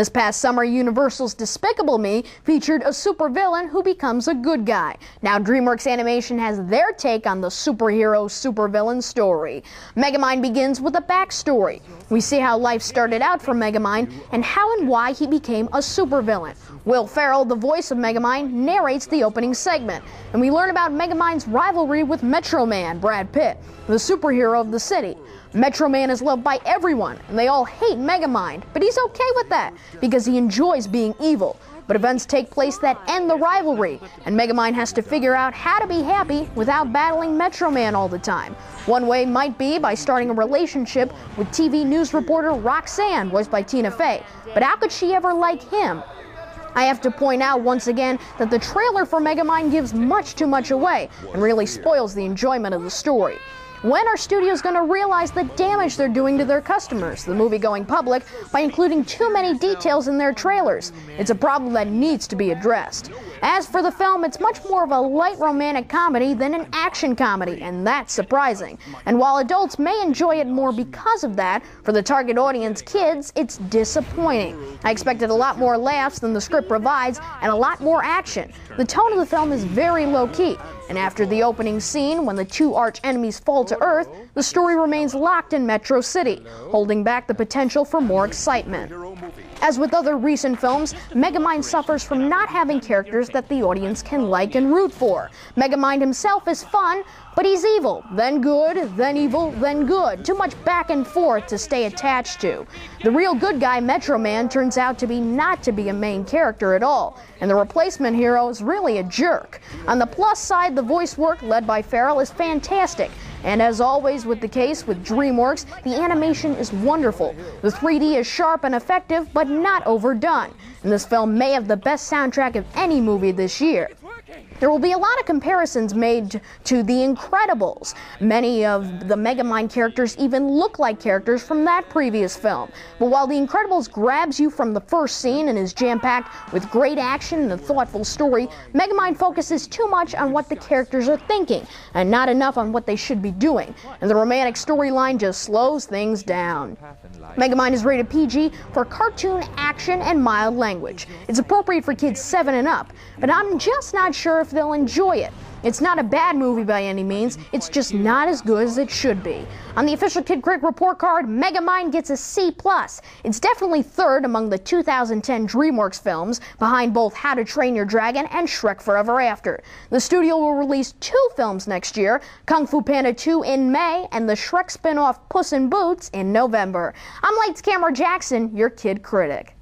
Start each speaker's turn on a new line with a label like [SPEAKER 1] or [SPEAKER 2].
[SPEAKER 1] This past summer, Universal's Despicable Me featured a supervillain who becomes a good guy. Now, DreamWorks Animation has their take on the superhero supervillain story. Megamind begins with a backstory. We see how life started out for Megamind and how and why he became a supervillain. Will Ferrell, the voice of Megamind, narrates the opening segment, and we learn about Megamind's rivalry with Metro Man, Brad Pitt, the superhero of the city. Metro Man is loved by everyone, and they all hate Megamind, but he's okay with that because he enjoys being evil. But events take place that end the rivalry, and Megamind has to figure out how to be happy without battling Metro Man all the time. One way might be by starting a relationship with TV news reporter Roxanne, voiced by Tina Fey. But how could she ever like him? I have to point out once again that the trailer for Megamind gives much too much away and really spoils the enjoyment of the story. When are studios going to realize the damage they're doing to their customers, the movie going public, by including too many details in their trailers? It's a problem that needs to be addressed. As for the film, it's much more of a light romantic comedy than an action comedy, and that's surprising. And while adults may enjoy it more because of that, for the target audience, kids, it's disappointing. I expected a lot more laughs than the script provides and a lot more action. The tone of the film is very low key, and after the opening scene, when the two arch enemies fall to Earth, the story remains locked in Metro City, holding back the potential for more excitement. As with other recent films, Megamind suffers from not having characters that the audience can like and root for. Megamind himself is fun, but he's evil, then good, then evil, then good. Too much back and forth to stay attached to. The real good guy, Metro Man, turns out to be not to be a main character at all, and the replacement hero is really a jerk. On the plus side, the voice work led by Ferrell is fantastic, and as always with the case with DreamWorks, the animation is wonderful. The 3D is sharp and effective, but not overdone. And this film may have the best soundtrack of any movie this year. There will be a lot of comparisons made to The Incredibles. Many of the Megamind characters even look like characters from that previous film. But while The Incredibles grabs you from the first scene and is jam packed with great action and a thoughtful story, Megamind focuses too much on what the characters are thinking and not enough on what they should be doing. And the romantic storyline just slows things down. Megamind is rated PG for cartoon action and mild language. It's appropriate for kids 7 and up, but I'm just not sure if they'll enjoy it. It's not a bad movie by any means, it's just not as good as it should be. On the official Kid Critic report card, Megamind gets a C+. It's definitely third among the 2010 DreamWorks films, behind both How to Train Your Dragon and Shrek Forever After. The studio will release two films next year, Kung Fu Panda 2 in May and the Shrek spin-off Puss in Boots in November. I'm Lights Camera Jackson, your Kid Critic.